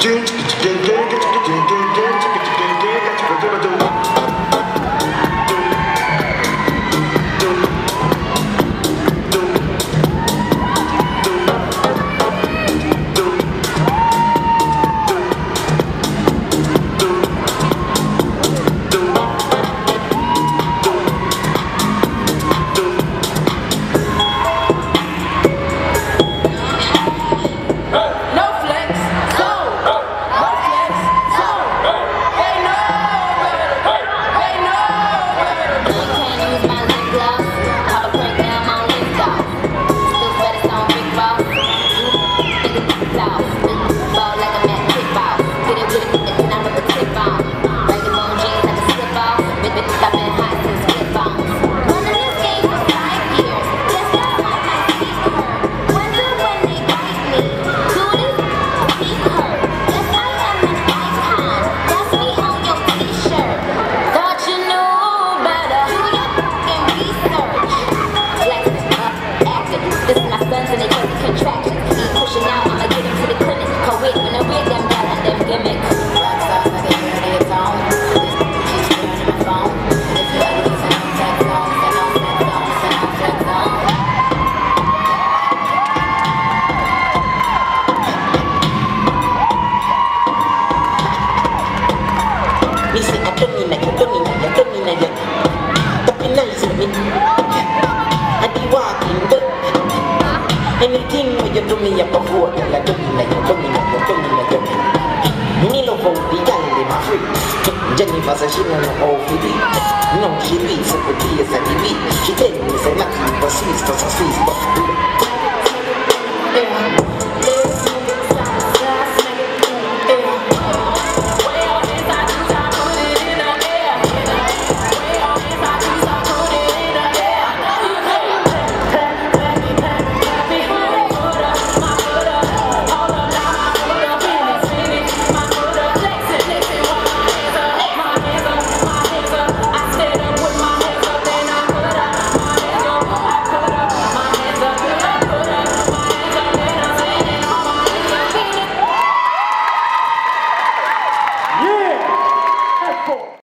June Anything when you do me up before, I do me like you do me like you do me like you. Nilo for the young, they my free. Jennifer says she don't know all to me. No, she leaves it for tears and the beat. She tell me, say, lucky, but sweet, so sweet, but